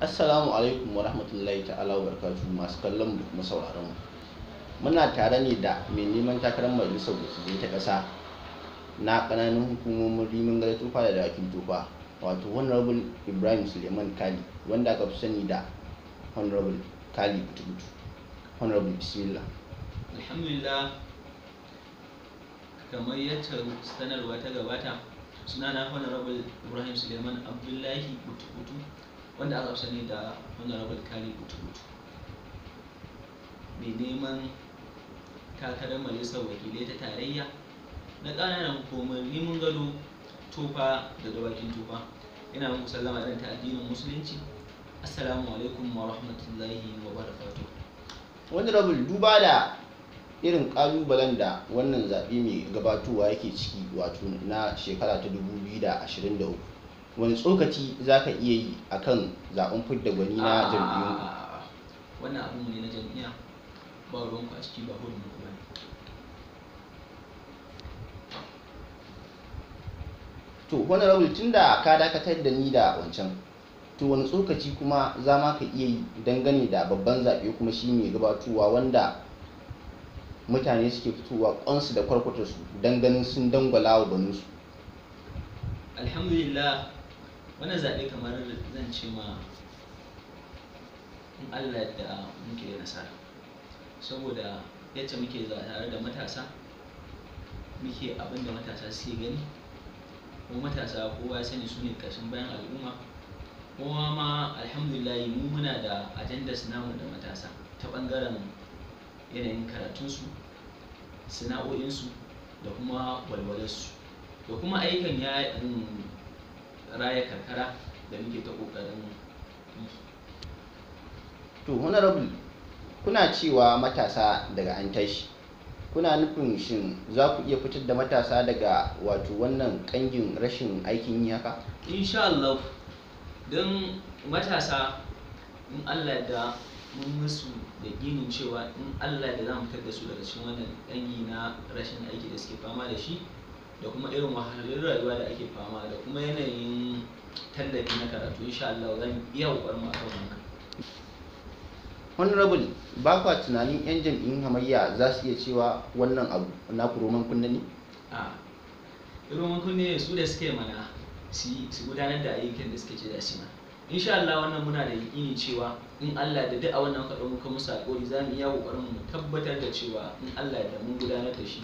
Assalamu alaikum wa rahmatullahi ta'ala wa barakatuhu masu kallon da kuma sauraron mu. Muna tare ne da mai neman takarar majalisar wakilai ta ƙasa na ƙananan hukumomin rimin gada tufa da dawakin tufa wato honorable Ibrahim Suleiman Kali wanda aka fi sani da honorable Kali Butubutu. Honorable Bismillah. alhamdulillah kamar yadda sanarwa ta gabata suna na honorable ibrahim suleiman abdullahi butubutu wanda aka sani da honorable kali butubutu mai neman takarar majalisar wakilai ta tarayya. Na ƙananan hukumar rimin gado tufa da dawakin tufa. Ina muku sallama ɗan ta addinin musulunci. Assalamu alaikum wa rahmatullahi wa barakatuh. Honorable duba da irin ƙalubalen da wannan zaɓe mai gabatowa yake ciki wato na shekara ta 2023 wani tsokaci za ka iya yi akan zaɓen fidda gwani na jam'iyyunku? A'a, wannan abin ne na jam'iyya. Ba ruwanku a ciki ba hurin ku ba ne. To honorable tunda ka dakatar da ni da wancan to wani tsokaci kuma za ma ka iya yi dangane da babban zaɓe kuma shi mai gabatowa wanda mutane suke fitowa kwansu da kwarkwatarsu don ganin sun dangwala wa baninsu alhamdulillah wannan zaɓe kamar zan ce ma in allah da muke da nasara. Saboda yadda muke tare da matasa muke abin da matasa suke gani. Kuma matasa kowa ya sani su ne bayan al'umma. Kuma ma alhamdulillah mu muna da ajandas namu da matasa ta ɓangaren yanayin karatunsu sana'o'insu da kuma walwalarsu. Da kuma ayyukan ya raya karkara da muke ta ƙoƙarin yi. To honorable kuna cewa matasa daga an tashi. Kuna nufin shin za ku iya fitar da matasa daga wato wannan kangin rashin aikin yi haka? Insha Allah. Don matasa in Allah da mun musu da ginin cewa in Allah da za mu fitar da su daga cikin wannan dangi na rashin aiki da suke fama da shi da kuma irin wahalhalun rayuwa da ake fama da kuma yanayin tallafi na karatu insha Allah zan iya ƙoƙarin akan wannan. Honorable ba kwa tunanin yan jam'iyyun hamayya za su iya cewa wannan abu na roman kunna ne? A irin kunne su da suke mana su gudanar da ayyukan da suke ce da su mana. Insha Allah wannan muna da yakini cewa in Allah da duk a wannan kaɗan muka musu alƙawari za mu iya ƙoƙarin mu tabbatar da cewa in Allah da mun gudanar da shi.